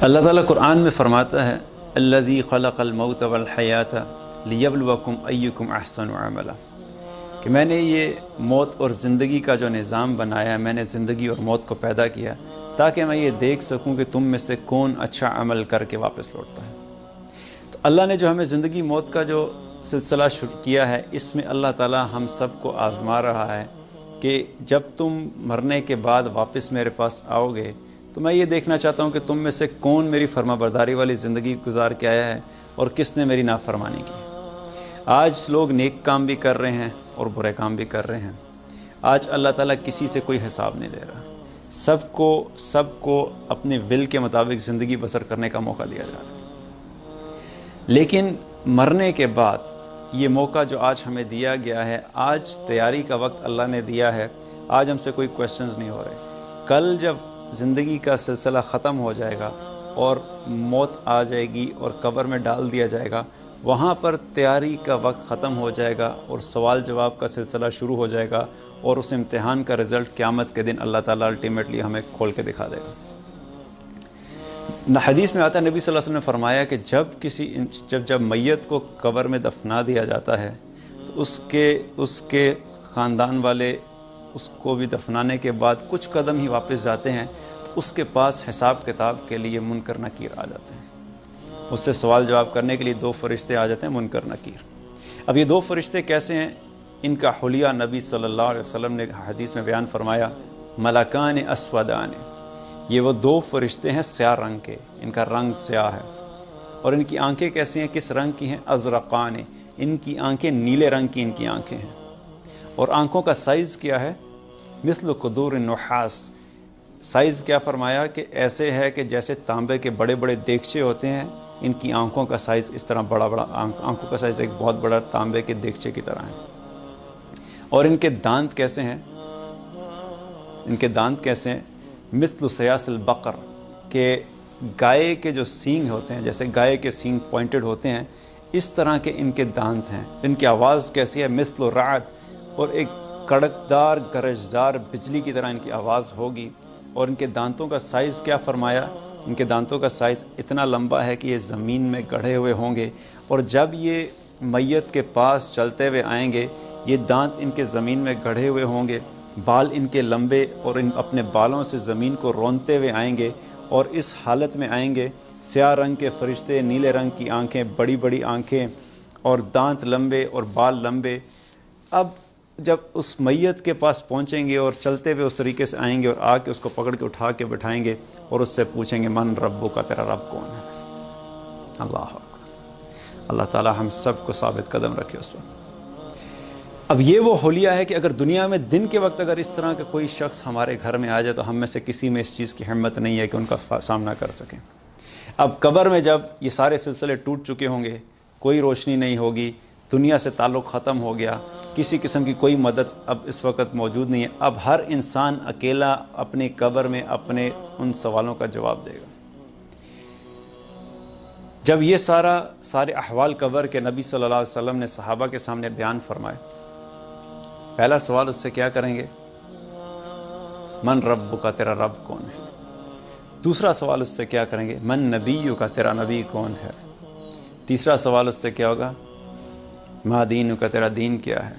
اللہ تعالیٰ قرآن میں فرماتا ہے الذي خلق الموت والحیات لیبلوکم ایکم احسن عملا۔ کہ میں نے یہ موت اور زندگی کا جو نظام بنایا ہے میں نے زندگی اور موت کو پیدا کیا تاکہ میں یہ دیکھ سکوں کہ تم میں سے کون اچھا عمل کر کے واپس لوٹتا ہے۔ تو اللہ نے جو ہمیں زندگی موت کا جو سلسلہ شروع کیا ہے، اس میں اللہ تعالیٰ ہم سب کو آزما رہا ہے کہ جب تم مرنے کے بعد واپس میرے پاس آؤ گے تو میں یہ دیکھنا چاہتا ہوں کہ تم میں سے کون میری فرما برداری والی زندگی گزار کے آیا ہے اور کس نے میری نافرمانی کی؟ آج لوگ نیک کام بھی کر رہے ہیں اور برے کام بھی کر رہے ہیں۔ آج اللہ تعالیٰ کسی سے کوئی حساب نہیں لے رہا۔ سب کو سب کو اپنے ول کے مطابق زندگی بسر کرنے کا موقع دیا جا رہا ہے۔ لیکن مرنے کے بعد یہ موقع جو آج ہمیں دیا گیا ہے، آج تیاری کا وقت اللہ نے دیا ہے۔ آج ہم سے کوئی کوشچنز نہیں ہو رہے۔ کل جب زندگی کا سلسلہ ختم ہو جائے گا اور موت آ جائے گی اور قبر میں ڈال دیا جائے گا، وہاں پر تیاری کا وقت ختم ہو جائے گا اور سوال جواب کا سلسلہ شروع ہو جائے گا اور اس امتحان کا رزلٹ قیامت کے دن اللہ تعالیٰ الٹیمیٹلی ہمیں کھول کے دکھا دے گا۔ حدیث میں آتا ہے، نبی صلی اللہ علیہ وسلم نے فرمایا کہ جب کسی جب جب میت کو قبر میں دفنا دیا جاتا ہے، تو اس کے اس کے خاندان والے اس کو بھی دفنانے کے بعد کچھ قدم ہی واپس جاتے ہیں تو اس کے پاس حساب کتاب کے لیے منکر نکیر آ جاتے ہیں۔ اس سے سوال جواب کرنے کے لیے دو فرشتے آ جاتے ہیں، منکر نکیر۔ اب یہ دو فرشتے کیسے ہیں؟ ان کا حلیہ نبی صلی اللہ علیہ وسلم نے حدیث میں بیان فرمایا، ملکان اسودان۔ یہ وہ دو فرشتے ہیں سیاہ رنگ کے، ان کا رنگ سیاہ ہے۔ اور ان کی آنکھیں کیسی ہیں؟ کس رنگ کی ہیں؟ ازرقان۔ ان کی آنکھیں نیلے رنگ کی، ان کی آنکھیں ہیں۔ اور آنکھوں کا سائز کیا ہے؟ مثل قدور النحاس۔ سائز کیا فرمایا کہ ایسے ہے کہ جیسے تانبے کے بڑے بڑے دیگچے ہوتے ہیں، ان کی آنکھوں کا سائز اس طرح بڑا بڑا آنکھوں کا سائز ایک بہت بڑا تانبے کے دیگچے کی طرح ہے۔ اور ان کے دانت کیسے ہیں؟ ان کے دانت کیسے ہیں؟ مثل سیاس البقر کہ گائے کے جو سینگ ہوتے ہیں، جیسے گائے کے سینگ پوائنٹڈ ہوتے ہیں، اس طرح کے ان کے دانت ہیں۔ ان کی آواز کیسی ہے؟ مثل و رعد اور ایک کڑکدار، گرجدار بجلی کی طرح ان کی آواز ہوگی اور ان کے دانتوں کا سائز کیا فرمایا؟ ان کے دانتوں کا سائز اتنا لمبا ہے کہ یہ زمین میں گڑھے ہوئے ہوں گے اور جب یہ میت کے پاس چلتے ہوئے آئیں گے، یہ دانت ان کے زمین میں گڑھے ہوئے ہوں گے، بال ان کے لمبے اور ان اپنے بالوں سے زمین کو رونتے ہوئے آئیں گے اور اس حالت میں آئیں گے، سیاہ رنگ کے فرشتے، نیلے رنگ کی آنکھیں، بڑی بڑی آنکھیں اور دانت لمبے اور بال لمبے۔ اب جب اس میت کے پاس پہنچیں گے اور چلتے ہوئے اس طریقے سے آئیں گے اور آ کے اس کو پکڑ کے اٹھا کے بٹھائیں گے اور اس سے پوچھیں گے، من ربو کا تیرا رب کون ہے؟ اللہ اللہ تعالی ہم سب کو ثابت قدم رکھے اس وقت۔ اب یہ وہ حلیہ ہے کہ اگر دنیا میں دن کے وقت اگر اس طرح کا کوئی شخص ہمارے گھر میں آ جائے تو ہم میں سے کسی میں اس چیز کی ہمت نہیں ہے کہ ان کا سامنا کر سکیں۔ اب قبر میں جب یہ سارے سلسلے ٹوٹ چکے ہوں گے، کوئی روشنی نہیں ہوگی دنیا سے تعلق ختم ہو گیا، کسی قسم کی کوئی مدد اب اس وقت موجود نہیں ہے۔ اب ہر انسان اکیلا اپنی قبر میں اپنے ان سوالوں کا جواب دے گا۔ جب یہ سارا سارے احوال قبر کے نبی صلی اللہ علیہ وسلم نے صحابہ کے سامنے بیان فرمائے، پہلا سوال اس سے کیا کریں گے؟ من رب کا تیرا رب کون ہے؟ دوسرا سوال اس سے کیا کریں گے؟ من نبی کا تیرا نبی کون ہے؟ تیسرا سوال اس سے کیا ہوگا؟ ماں دین کا تیرا دین کیا ہے؟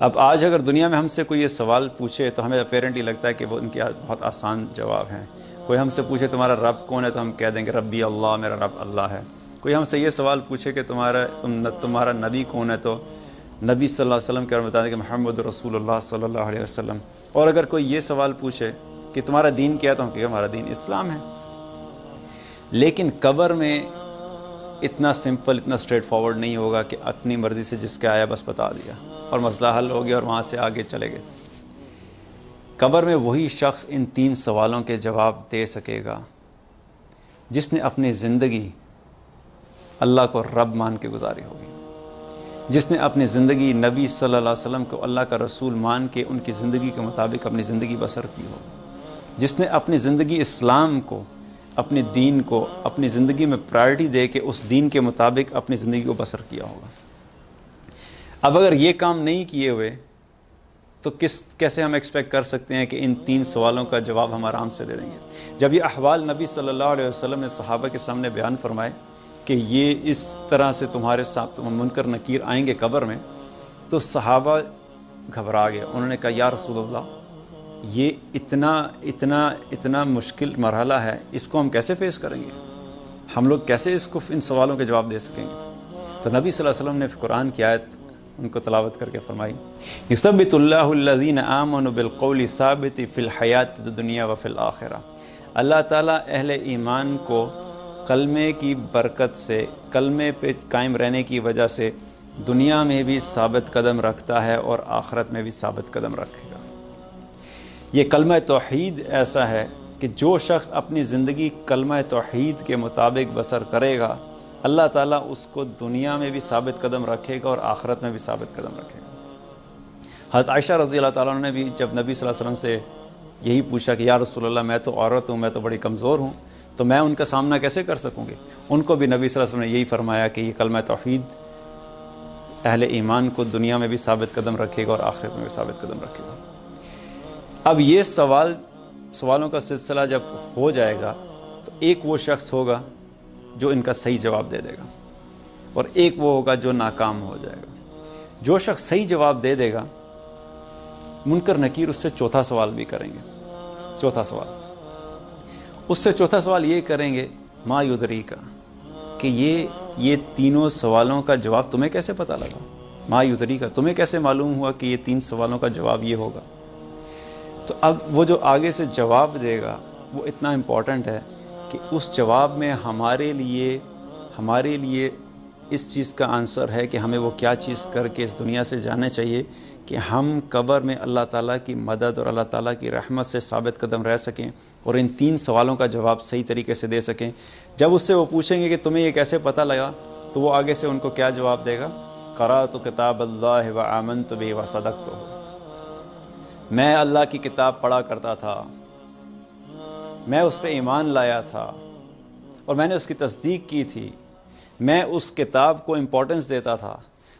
اب آج اگر دنیا میں ہم سے کوئی یہ سوال پوچھے تو ہمیں اپیرنٹلی لگتا ہے کہ وہ ان کے بہت آسان جواب ہیں۔ کوئی ہم سے پوچھے تمہارا رب کون ہے تو ہم کہہ دیں گے ربی اللہ، میرا رب اللہ ہے۔ کوئی ہم سے یہ سوال پوچھے کہ تمہارا، تم، تمہارا نبی کون ہے تو نبی صلی اللہ علیہ وسلم کے اور بتا دیں کہ محمد رسول اللہ صلی اللہ علیہ وسلم۔ اور اگر کوئی یہ سوال پوچھے کہ تمہارا دین کیا تو ہم کہ ہمارا دین اسلام ہے۔ لیکن قبر میں اتنا سمپل، اتنا سٹریٹ فارورڈ نہیں ہوگا کہ اپنی مرضی سے جس کے آیا بس بتا دیا اور مسئلہ حل ہو گیا اور وہاں سے آگے چلے گئے۔ قبر میں وہی شخص ان تین سوالوں کے جواب دے سکے گا جس نے اپنی زندگی اللہ کو رب مان کے گزاری ہوگی۔ جس نے اپنی زندگی نبی صلی اللہ علیہ وسلم کو اللہ کا رسول مان کے ان کی زندگی کے مطابق اپنی زندگی بسر کی ہو۔ جس نے اپنی زندگی اسلام کو اپنے دین کو، اپنی زندگی میں پرائرٹی دے کے اس دین کے مطابق اپنی زندگی کو بسر کیا ہوگا۔ اب اگر یہ کام نہیں کیے ہوئے، تو کس، کیسے ہم ایکسپیکٹ کر سکتے ہیں کہ ان تین سوالوں کا جواب ہم آرام سے دے دیں گے؟ جب یہ احوال نبی صلی اللہ علیہ وسلم نے صحابہ کے سامنے بیان فرمائے کہ یہ اس طرح سے تمہارے ساتھ منکر نکیر آئیں گے قبر میں، تو صحابہ گھبرا گئے۔ انہوں نے کہا، یا رسول اللہ یہ اتنا اتنا اتنا مشکل مرحلہ ہے، اس کو ہم کیسے فیس کریں گے؟ ہم لوگ کیسے اس کو ان سوالوں کے جواب دے سکیں گے؟ تو نبی صلی اللہ علیہ وسلم نے قرآن کی آیت ان کو تلاوت کر کے فرمائی، یثبت اللہ الذین آمنوا بالقول ثابت فی الحیات دنیا و فی الاخرہ. اللہ تعالیٰ اہل ایمان کو کلمے کی برکت سے، کلمے پہ قائم رہنے کی وجہ سے دنیا میں بھی ثابت قدم رکھتا ہے اور آخرت میں بھی ثابت قدم رکھے گا۔ یہ کلمہ توحید ایسا ہے کہ جو شخص اپنی زندگی کلمہ توحید کے مطابق بسر کرے گا، اللہ تعالیٰ اس کو دنیا میں بھی ثابت قدم رکھے گا اور آخرت میں بھی ثابت قدم رکھے گا۔ حضرت عائشہ رضی اللہ تعالیٰ نے بھی جب نبی صلی اللہ علیہ وسلم سے یہی پوچھا کہ یا رسول اللہ، میں تو عورت ہوں، میں تو بڑی کمزور ہوں، تو میں ان کا سامنا کیسے کر سکوں گی؟ ان کو بھی نبی صلی اللہ علیہ وسلم نے یہی فرمایا کہ یہ کلمہ توحید اہل ایمان کو دنیا میں بھی ثابت قدم رکھے گا اور آخرت میں بھی ثابت قدم رکھے گا۔ اب یہ سوال سوالوں کا سلسلہ جب ہو جائے گا تو ایک وہ شخص ہوگا جو ان کا صحیح جواب دے دے گا اور ایک وہ ہوگا جو ناکام ہو جائے گا۔ جو شخص صحیح جواب دے دے گا، منکر نکیر اس سے چوتھا سوال بھی کریں گے۔ چوتھا سوال۔ اس سے چوتھا سوال یہ کریں گے، ما یدری کا کہ یہ یہ تینوں سوالوں کا جواب تمہیں کیسے پتہ لگا؟ ما یدری کا تمہیں کیسے معلوم ہوا کہ یہ تین سوالوں کا جواب یہ ہوگا؟ تو اب وہ جو آگے سے جواب دے گا، وہ اتنا امپورٹنٹ ہے کہ اس جواب میں ہمارے لیے ہمارے لیے اس چیز کا آنسر ہے کہ ہمیں وہ کیا چیز کر کے اس دنیا سے جانے چاہیے کہ ہم قبر میں اللہ تعالیٰ کی مدد اور اللہ تعالیٰ کی رحمت سے ثابت قدم رہ سکیں اور ان تین سوالوں کا جواب صحیح طریقے سے دے سکیں۔ جب اس سے وہ پوچھیں گے کہ تمہیں یہ کیسے پتہ لگا، تو وہ آگے سے ان کو کیا جواب دے گا؟ کرا تو کتاب اللہ و آمن تو بھی و صدق تو میں اللہ کی کتاب پڑھا کرتا تھا۔ میں اس پہ ایمان لایا تھا اور میں نے اس کی تصدیق کی تھی۔ میں اس کتاب کو امپورٹنس دیتا تھا۔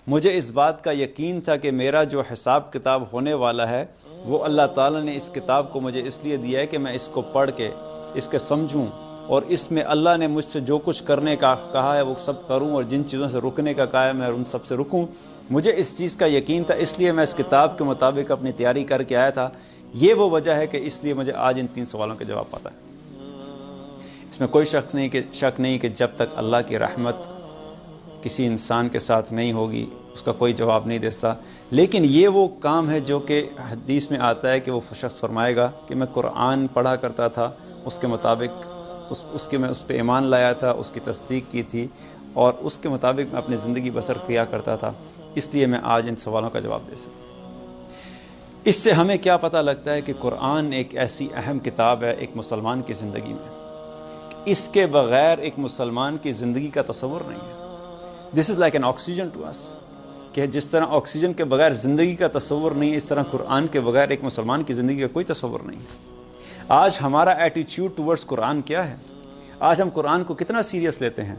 مجھے اس بات کا یقین تھا کہ میرا جو حساب کتاب ہونے والا ہے، وہ اللہ تعالیٰ نے اس کتاب کو مجھے اس لیے دیا ہے کہ میں اس کو پڑھ کے، اس کے سمجھوں اور اس میں اللہ نے مجھ سے جو کچھ کرنے کا کہا ہے، وہ سب کروں اور جن چیزوں سے رکنے کا کہا ہے، میں ان سب سے رکوں۔ مجھے اس چیز کا یقین تھا، اس لیے میں اس کتاب کے مطابق اپنی تیاری کر کے آیا تھا۔ یہ وہ وجہ ہے کہ اس لیے مجھے آج ان تین سوالوں کے جواب پاتا ہے۔ اس میں کوئی شخص نہیں کہ، شک نہیں کہ جب تک اللہ کی رحمت کسی انسان کے ساتھ نہیں ہوگی، اس کا کوئی جواب نہیں دیتا لیکن یہ وہ کام ہے جو کہ حدیث میں آتا ہے کہ وہ شخص فرمائے گا کہ میں قرآن پڑھا کرتا تھا، اس کے مطابق اس اس کے میں اس پہ ایمان لایا تھا، اس کی تصدیق کی تھی اور اس کے مطابق میں اپنی زندگی بسر کیا کرتا تھا۔ اس لیے میں آج ان سوالوں کا جواب دے سکتا اس سے ہمیں کیا پتہ لگتا ہے کہ قرآن ایک ایسی اہم کتاب ہے ایک مسلمان کی زندگی میں۔ اس کے بغیر ایک مسلمان کی زندگی کا تصور نہیں ہے۔ This is like an oxygen to us کہ جس طرح آکسیجن کے بغیر زندگی کا تصور نہیں ہے اس طرح قرآن کے بغیر ایک مسلمان کی زندگی کا کوئی تصور نہیں ہے۔ آج ہمارا ایٹیچیوڈ ٹورڈز قرآن کیا ہے؟ آج ہم قرآن کو کتنا سیریس لیتے ہیں؟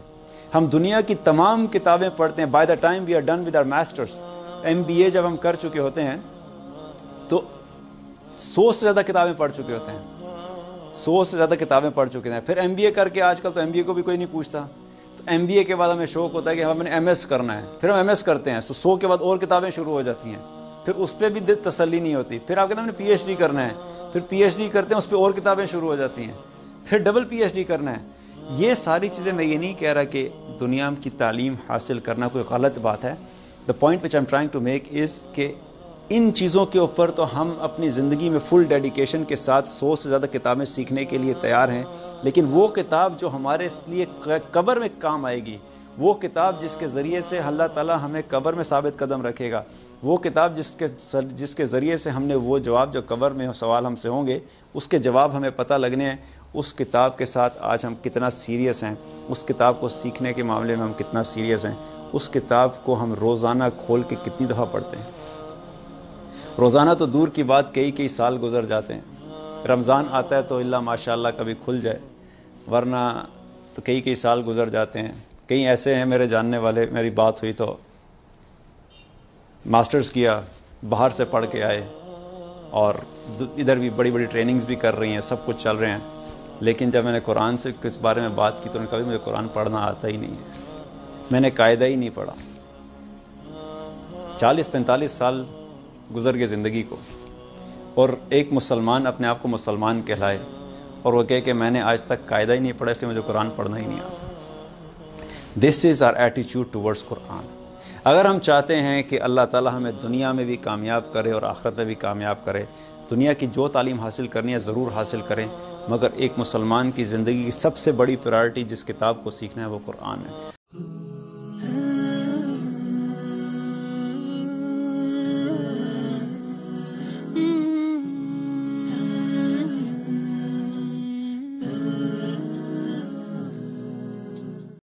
ہم دنیا کی تمام کتابیں پڑھتے ہیں. By the time we are done with our masters M B A جب ہم کر چکے ہوتے ہیں تو سو سے زیادہ کتابیں پڑھ چکے ہوتے ہیں. سو سے زیادہ کتابیں پڑھ چکے ہیں. پھر ایم بی اے کر کے آج کل تو ایم بی اے کو بھی کوئی نہیں پوچھتا. تو ایم بی اے کے بعد ہمیں شوق ہوتا ہے کہ ہم نے ایم ایس کرنا ہے. پھر ہم ایم ایس کرتے ہیں. تو سو کے بعد اور کتابیں شروع ہو جاتی ہیں. پھر اس پہ بھی تسلی نہیں ہوتی. پھر آپ کہتے ہیں ہم نے پی ایچ ڈی کرنا ہے. پھر پی ایچ ڈی کرتے ہیں، اس پہ اور کتابیں شروع ہو جاتی ہیں. پھر ڈبل پی ایچ ڈی کرنا ہے. یہ ساری چیزیں میں یہ نہیں کہہ رہا کہ دنیا کی تعلیم حاصل کرنا کوئی غلط بات ہے۔ The point which I'm trying to make is کہ ان چیزوں کے اوپر تو ہم اپنی زندگی میں فل ڈیڈیکیشن کے ساتھ سو سے زیادہ کتابیں سیکھنے کے لیے تیار ہیں، لیکن وہ کتاب جو ہمارے لیے قبر میں کام آئے گی وہ کتاب جس کے ذریعے سے اللہ تعالیٰ ہمیں قبر میں ثابت قدم رکھے گا۔ وہ کتاب جس کے جس کے ذریعے سے ہم نے وہ جواب جو قبر میں سوال ہم سے ہوں گے، اس کے جواب ہمیں پتہ لگنے ہیں۔ اس کتاب کے ساتھ آج ہم کتنا سیریس ہیں۔ اس کتاب کو سیکھنے کے معاملے میں ہم کتنا سیریس ہیں۔ اس کتاب کو ہم روزانہ کھول کے کتنی دفعہ پڑھتے ہیں۔ روزانہ تو دور کی بات کئی کئی سال گزر جاتے ہیں۔ رمضان آتا ہے تو اللہ ماشاء اللہ کبھی کھل جائے، ورنہ تو کئی کئی سال گزر جاتے ہیں۔ کئی ایسے ہیں میرے جاننے والے، میری بات ہوئی تو ماسٹرز کیا، باہر سے پڑھ کے آئے اور ادھر بھی بڑی بڑی ٹریننگز بھی کر رہی ہیں، سب کچھ چل رہے ہیں۔ لیکن جب میں نے قرآن سے کس بارے میں بات کی تو انہوں نے کبھی مجھے قرآن پڑھنا آتا ہی نہیں ہے۔ میں نے قاعدہ ہی نہیں پڑھا۔ چالیس پینتالیس سال گزر گئے زندگی کو اور ایک مسلمان اپنے آپ کو مسلمان کہلائے اور وہ کہے کہ میں نے آج تک قاعدہ ہی نہیں پڑھا، اس لیے مجھے قرآن پڑھنا ہی نہیں آتا۔ دس از آر ایٹیچیوڈ ٹورڈس قرآن اگر ہم چاہتے ہیں کہ اللہ تعالیٰ ہمیں دنیا میں بھی کامیاب کرے اور آخرت میں بھی کامیاب کرے، دنیا کی جو تعلیم حاصل کرنی ہے ضرور حاصل کریں، مگر ایک مسلمان کی زندگی کی سب سے بڑی پرائرٹی جس کتاب کو سیکھنا ہے وہ قرآن ہے۔